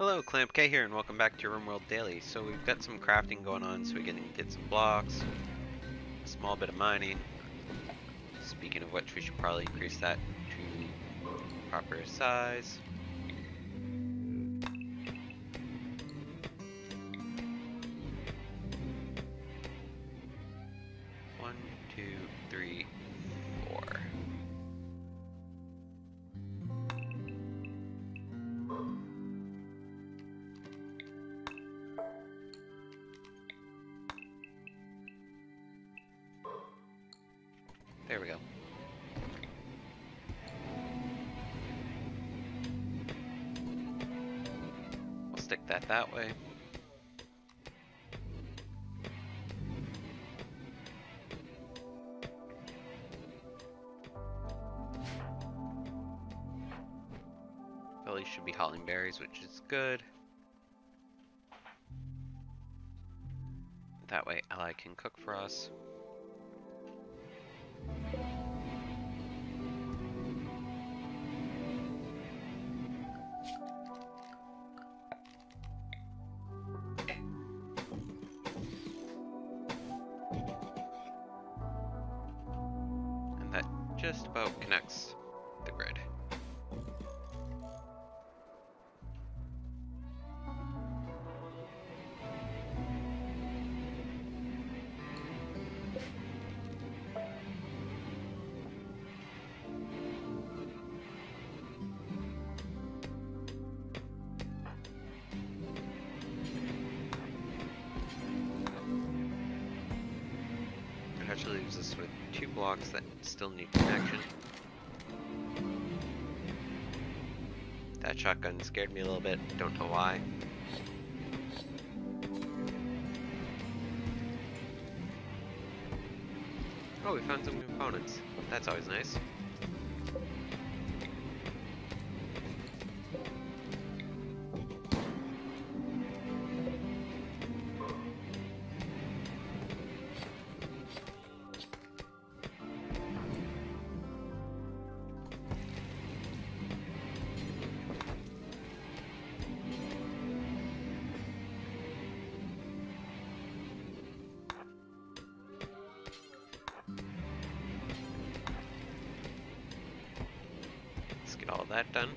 Hello, KlampK here, and welcome back to RimWorld Daily. So we've got some crafting going on, so we can get some blocks, a small bit of mining. Speaking of which, we should probably increase that to proper size. Stick that that way. Billy should be hauling berries, which is good. That way Ally can cook for us. Leaves us with two blocks that still need connection. That shotgun scared me a little bit, don't know why. Oh, we found some components. That's always nice. That done.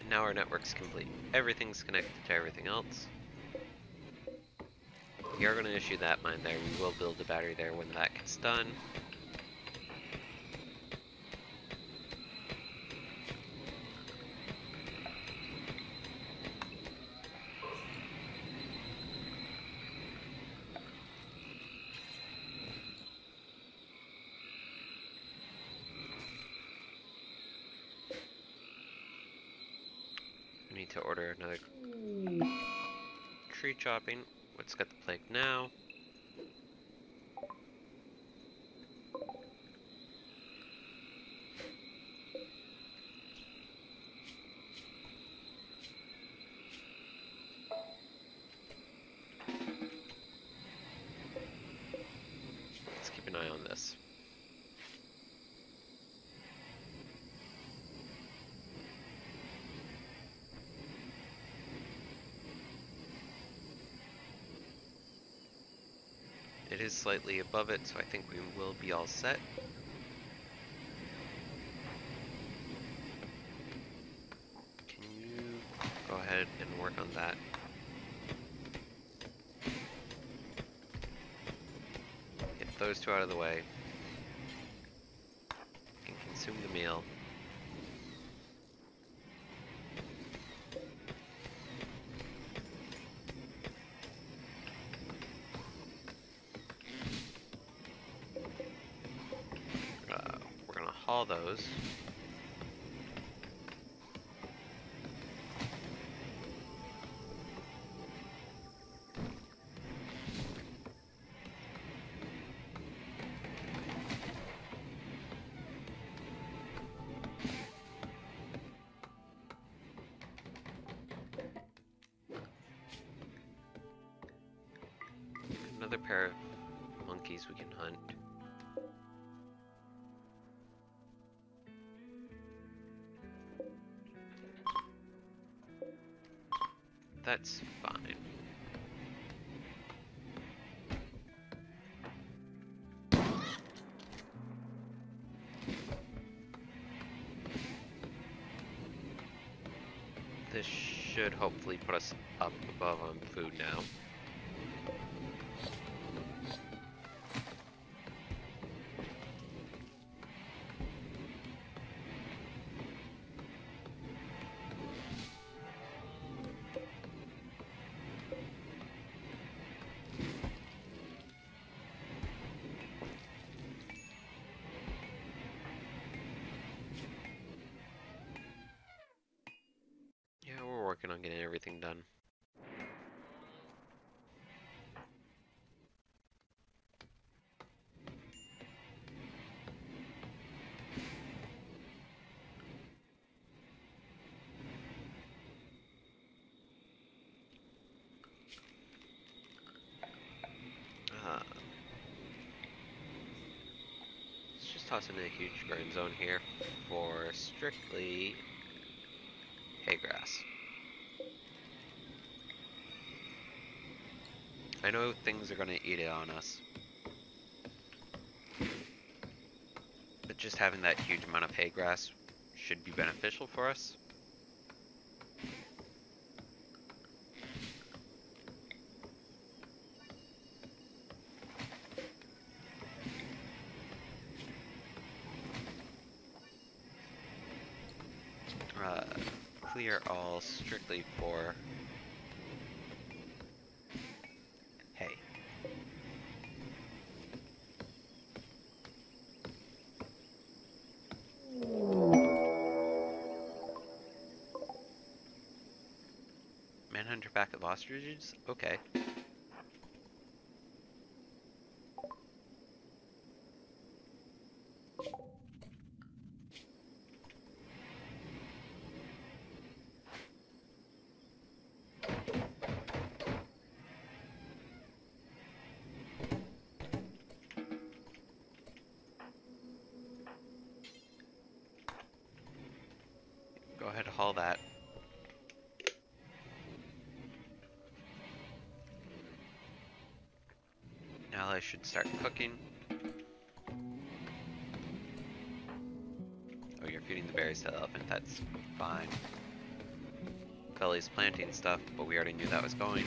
And now our network's complete. Everything's connected to everything else. Are going to issue that mine there. We will build a battery there when that gets done. We need to order another tree chopping. What's got the plague now? Let's keep an eye on this. It is slightly above it, so I think we will be all set. Can you go ahead and work on that? Get those two out of the way. Haul those. Should hopefully put us up above on food now. On done. Uh, let's just toss in a huge grain zone here for strictly hay grass. I know things are gonna eat it on us. But just having that huge amount of hay grass should be beneficial for us. Uh, clear all strictly for ostriches? Okay. Go ahead haul that. Should start cooking. Oh, you're feeding the berries to the elephant, that's fine. Belly's planting stuff, but we already knew that was going.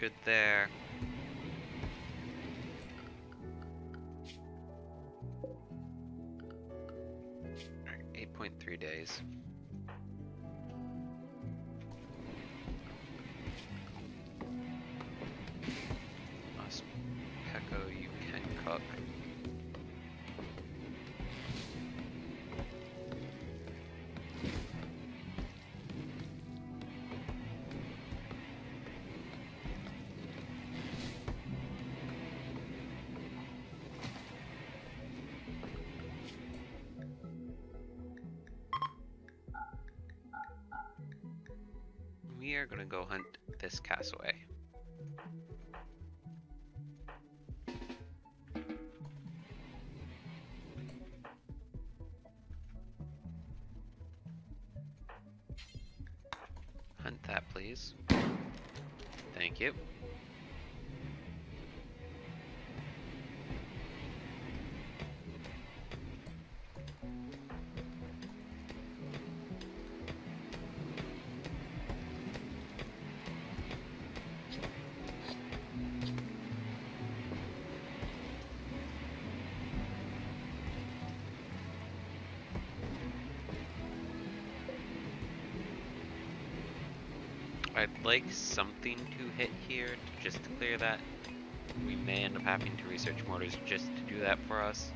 Good there. Eight point three days. Are gonna go hunt this cassowary. Hunt that, please. Thank you. Like something to hit here to just to clear that. We may end up having to research mortars just to do that for us.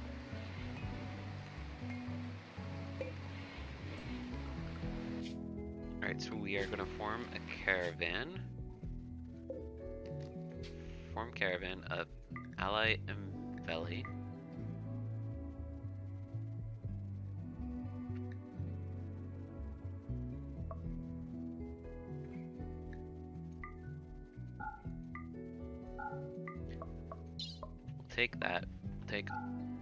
Alright, so we are gonna form a caravan. Form caravan of Ally and Veli. Take that. Take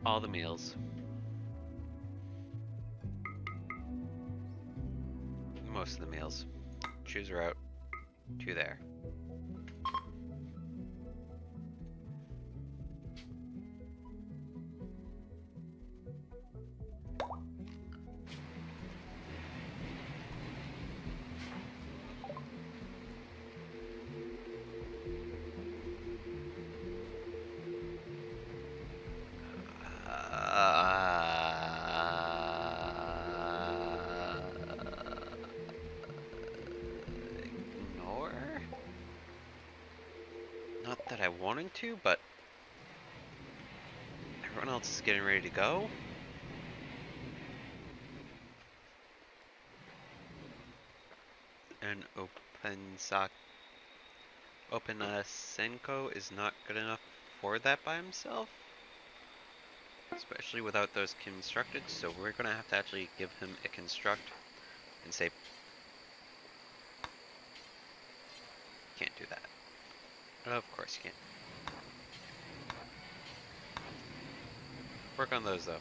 all the meals. Most of the meals. Choose route to there. I wanted to, but everyone else is getting ready to go. And Open Sock Open uh, Senko is not good enough for that by himself especially without those constructed, so we're gonna have to actually give him a construct and say can't do that. Work on those though.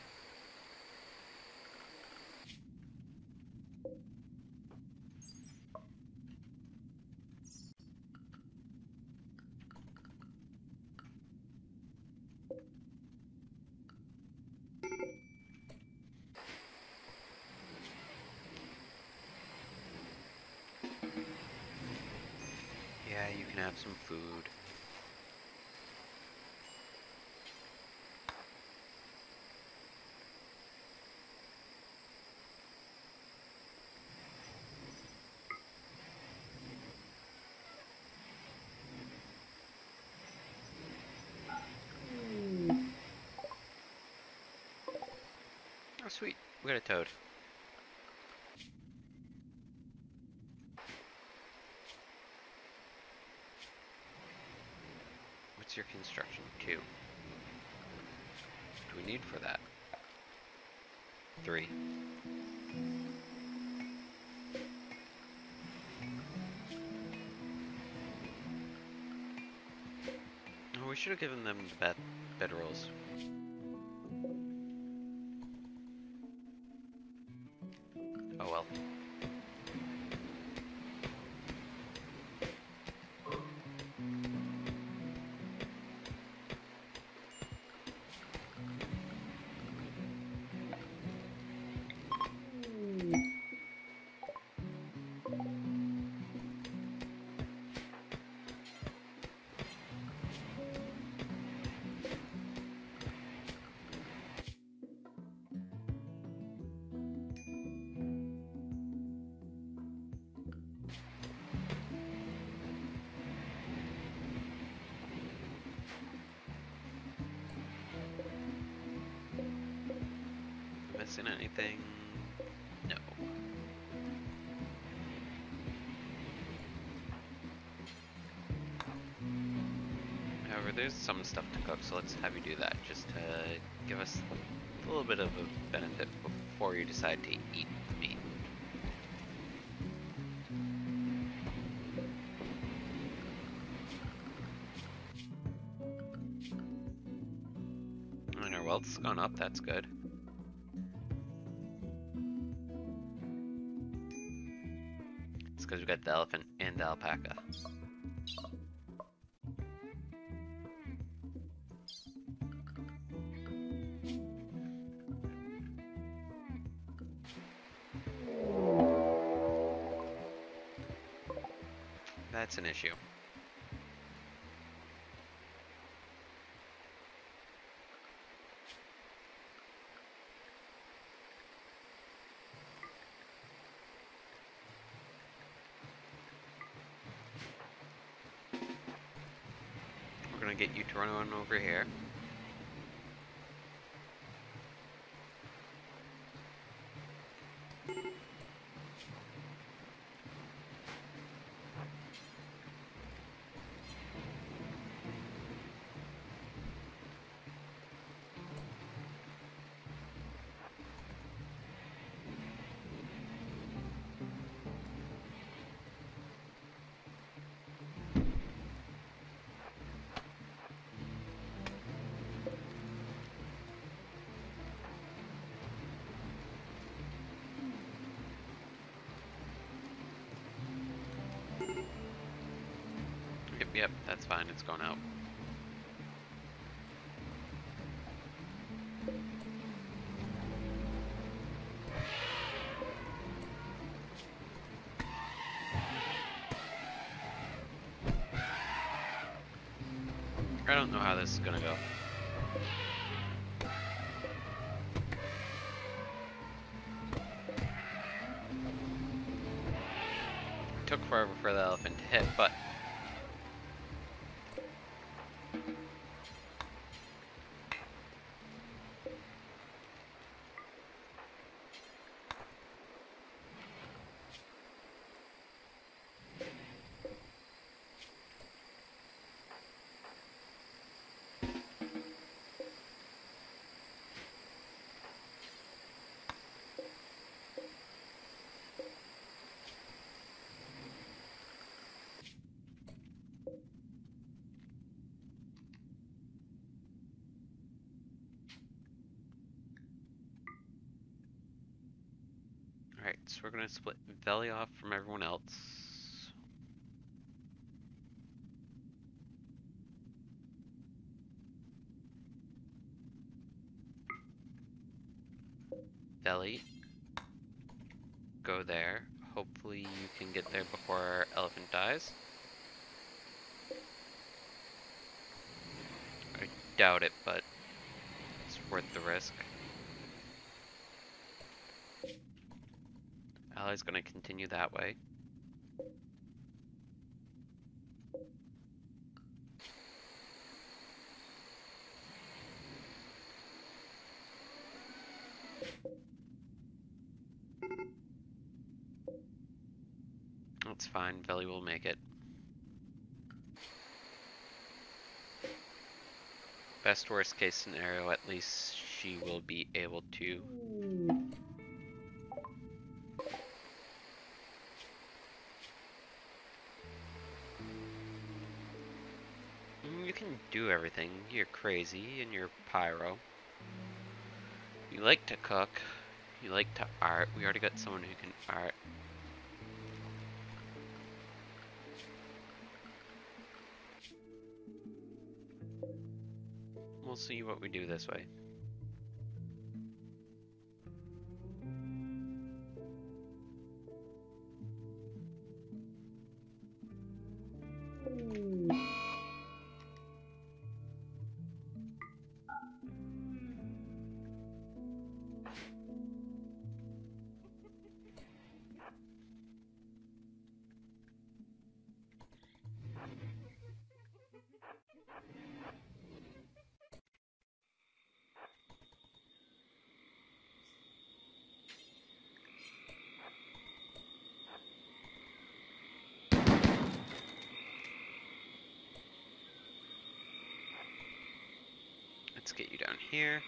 Yeah, you can have some food. Oh sweet, we got a toad. What's your construction? Two. What do we need for that? Three. Oh, we should have given them the bed bedrolls. Oh well. Missing anything? No. However, there's some stuff to cook, so let's have you do that, just to give us a little bit of a benefit before you decide to eat the meat. And our wealth's gone up, that's good. Alpaca. That's an issue. We're gonna get you to run on over here. Yep, that's fine. It's going out. I don't know how this is gonna go. Took forever for the elephant to hit, but Alright, so we're gonna split Veli off from everyone else. Veli, go there. Hopefully you can get there before our elephant dies. I doubt it, but it's worth the risk. Ally's gonna continue that way. That's fine, Veli will make it. Best worst case scenario, at least she will be able to do everything. You're crazy and you're pyro. You like to cook. You like to art. We already got someone who can art. We'll see what we do this way. Let's get you down here.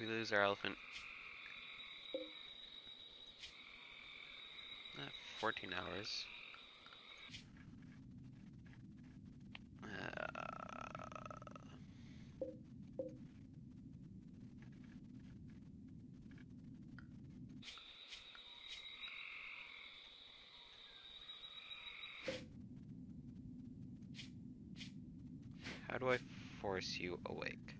We lose our elephant? Uh, 14 hours. Uh, How do I force you awake?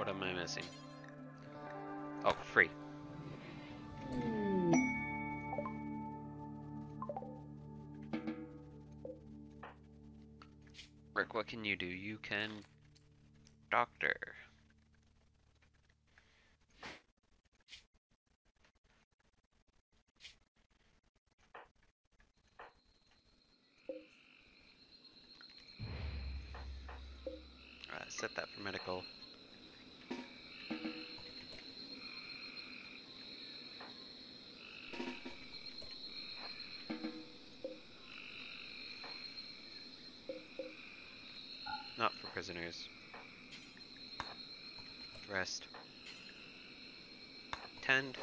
What am I missing? Oh, free. Rick, what can you do? You can doctor. Set that for medical. Not for prisoners. Rest. Tend.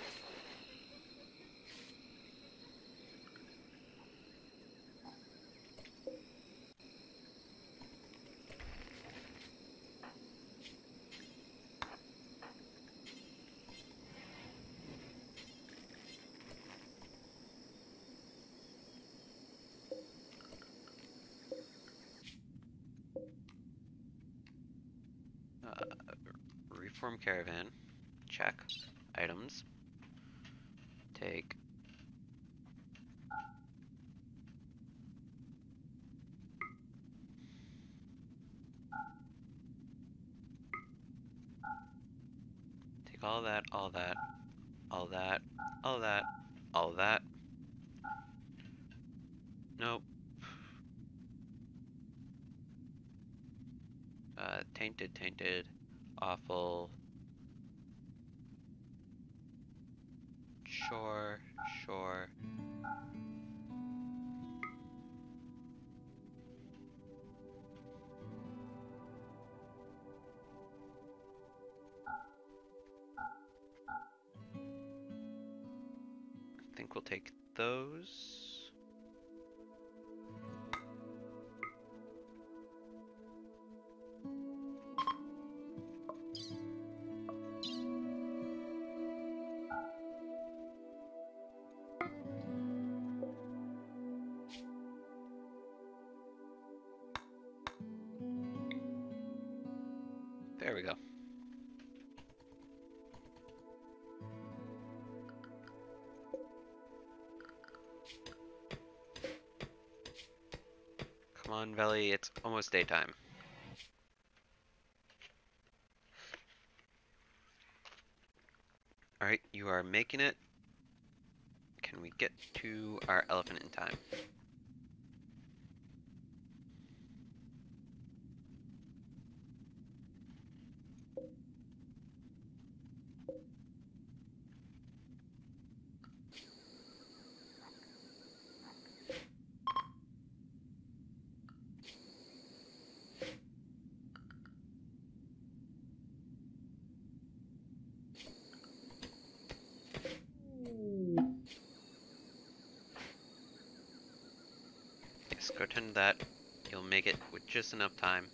Uh, reform caravan. Check. Items. Take. Take all that, all that, all that, all that, all that. Nope. Uh, tainted, tainted, awful. Sure, sure. I think we'll take those. We go. Come on, Veli, it's almost daytime. Alright, you are making it. Can we get to our elephant in time? Go tend to that. You'll make it with just enough time.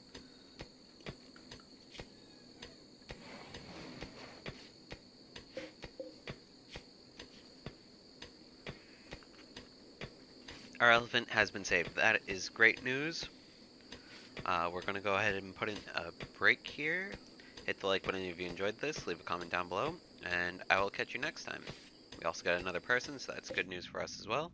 Our elephant has been saved. That is great news. Uh, we're going to go ahead and put in a break here. Hit the like button if you enjoyed this. Leave a comment down below. And I will catch you next time. We also got another person, so that's good news for us as well.